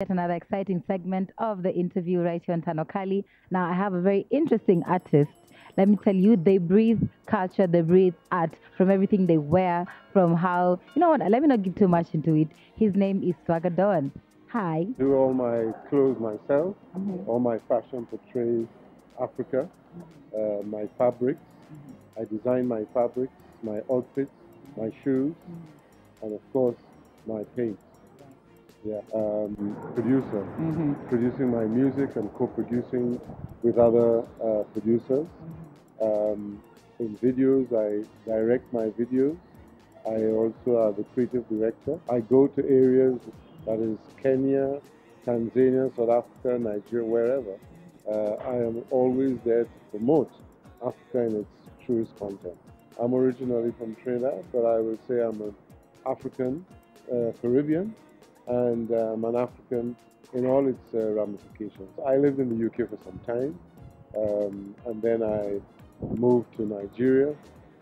Yet another exciting segment of the interview right here on Tano Kali. Now, I have a very interesting artist. Let me tell you, they breathe culture, they breathe art from everything they wear, from how, you know what, let me not get too much into it. His name is Swagga Don. Hi. do all my clothes myself. Mhm. All my fashion portrays Africa. Uh, my fabrics, I design my fabrics, my outfits, my shoes, and of course my paint. Yeah, um, producer, Mhm. producing my music and co-producing with other uh, producers. Um, in videos, I direct my videos. I also are the creative director. I go to areas that is Kenya, Tanzania, South Africa, Nigeria, wherever. Uh, I am always there to promote Africa in its truest content. I'm originally from Trinidad, but I would say I'm an African, uh, Caribbean, and um, an African in all its uh, ramifications. I lived in the UK for some time, um, and then I moved to Nigeria.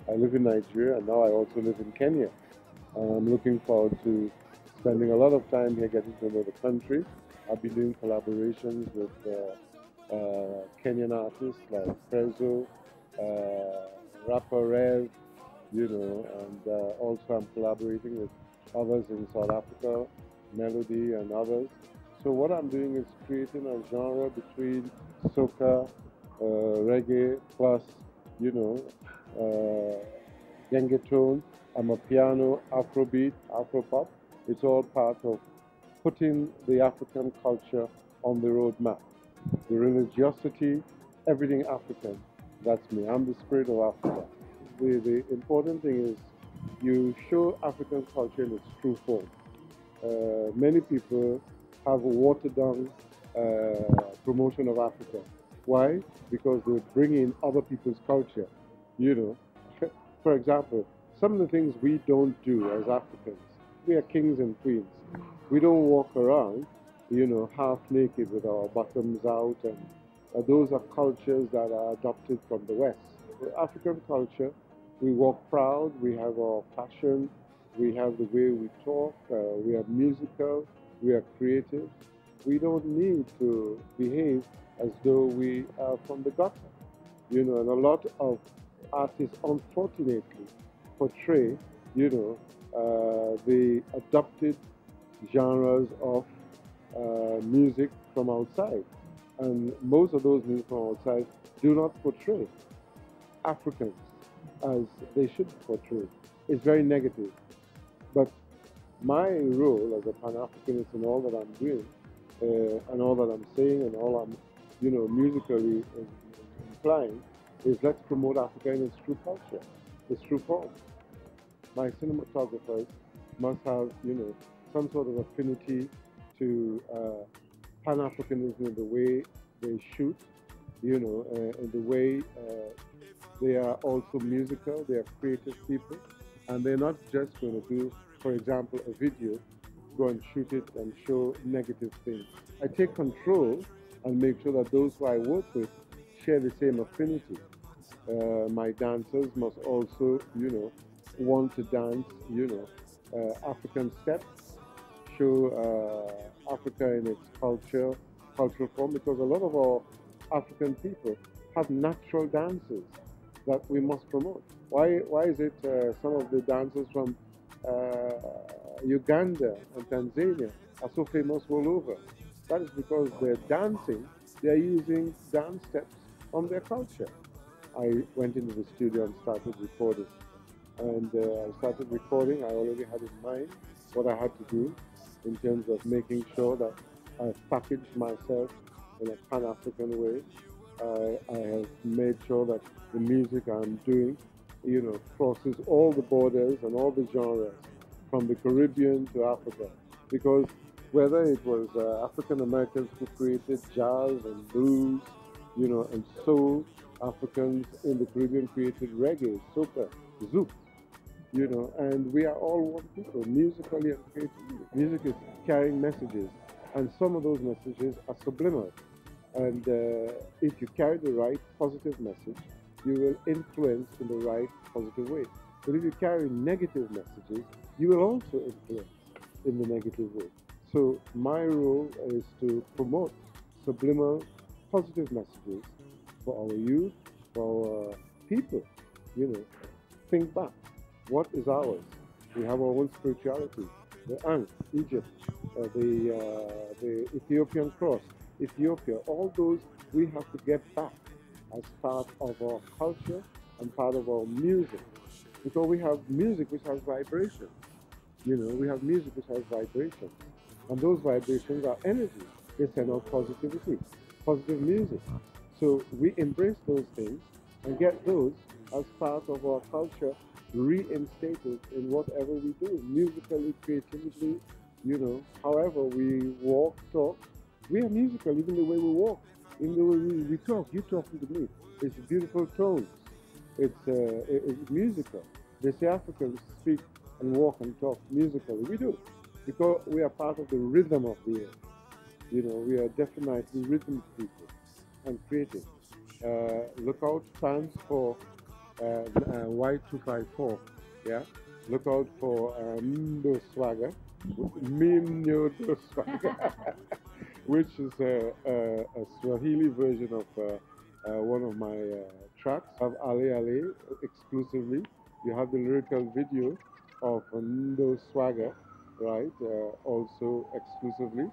I live in Nigeria, and now I also live in Kenya. I'm looking forward to spending a lot of time here getting to know the country. I've been doing collaborations with uh, uh, Kenyan artists like Prezzo, uh, Rapper Rev, you know, and uh, also I'm collaborating with others in South Africa, Melody and others. So what I'm doing is creating a genre between soca, uh, reggae, plus, you know, uh, I'm amapiano, Afrobeat, Afropop. It's all part of putting the African culture on the road map. The religiosity, everything African. That's me. I'm the spirit of Africa. The, the important thing is you show African culture in its true form. Uh, many people have a watered down uh, promotion of Africa. Why? Because they bring in other people's culture. You know, for example, some of the things we don't do as Africans, we are kings and queens. We don't walk around, you know, half naked with our bottoms out, and uh, those are cultures that are adopted from the West. The African culture, we walk proud, we have our fashion, we have the way we talk, uh, we are musical, we are creative. We don't need to behave as though we are from the gutter. You know, and a lot of artists, unfortunately, portray, you know, uh, the adopted genres of uh, music from outside. And most of those music from outside do not portray Africans as they should portray. It's very negative. But my role as a Pan-Africanist in all that I'm doing, uh, and all that I'm saying, and all I'm, you know, musically implying, is let's promote Africa in its true culture, its true form. My cinematographers must have, you know, some sort of affinity to uh, Pan-Africanism in the way they shoot, you know, uh, in the way uh, they are also musical, they are creative people, and they're not just going to do, for example, a video, go and shoot it and show negative things. I take control and make sure that those who I work with share the same affinity. Uh, my dancers must also, you know, want to dance, you know, uh, African steps, show uh, Africa in its culture, cultural form, because a lot of our African people have natural dances that we must promote. Why, why is it uh, some of the dancers from Uganda and Tanzania are so famous all over? That is because they're dancing, they're using dance steps from their culture. I went into the studio and started recording. And uh, I started recording, I already had in mind what I had to do in terms of making sure that I packaged myself in a Pan-African way. I, I have made sure that the music I'm doing, you know, crosses all the borders and all the genres, from the Caribbean to Africa. Because whether it was uh, African Americans who created jazz and blues, you know, and soul, Africans in the Caribbean created reggae, soca, zouk, you know, and we are all one people, musically and creatively. Music is carrying messages, and some of those messages are subliminal. And uh, if you carry the right positive message, you will influence in the right positive way. But if you carry negative messages, you will also influence in the negative way. So my role is to promote subliminal positive messages for our youth, for our people. You know, think back. What is ours? We have our own spirituality. The Ankh, Egypt, uh, the uh, the Ethiopian cross, Ethiopia. All those we have to get back as part of our culture and part of our music, because we have music which has vibration. You know, we have music which has vibration, and those vibrations are energy. They send out positivity, positive music. So we embrace those things and get those as part of our culture reinstated in whatever we do, musically, creatively, you know, however we walk, talk. We are musical, even the way we walk, even the way we, talk. You talking to me. It's beautiful tones. It's, uh, it- it's musical. They say Africans speak and walk and talk musically. We do, because we are part of the rhythm of the earth. You know, we are definitely rhythm people and creative. Uh, look out, fans, for uh, uh, Y254. Yeah, look out for uh, Mdo Swagger, Mimnyo Swagger, which is a, a, a Swahili version of uh, uh, one of my uh, tracks of Ale Ale exclusively. You have the lyrical video of Mdo Swagger, right? Uh, also exclusively.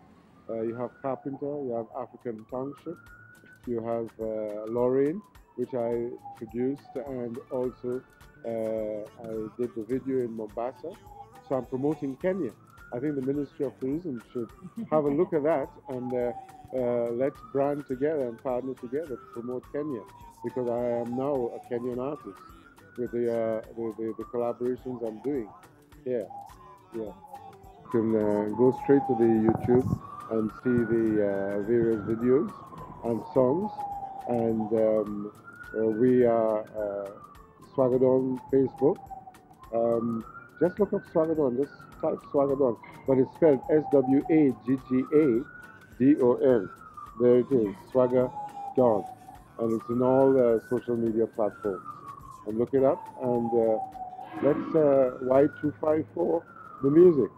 Uh, you have Carpenter, you have African Township, you have Lorraine, which I produced, and also I did the video in Mombasa. So I'm promoting Kenya. I think the Ministry of Tourism should have a look at that and uh, uh, let's brand together and partner together to promote Kenya because I am now a Kenyan artist with the, uh, the, the, the collaborations I'm doing. Yeah, yeah. You can uh, go straight to the YouTube and see the uh, various videos and songs. And um, uh, we are uh, Swagga Don Facebook. Um, just look up Swagga Don, just Swagga Don, but it's spelled S W A G G A D O N. There it is, Swagga Don. And it's in all uh, social media platforms. And look it up and uh, let's uh, Y254 the music.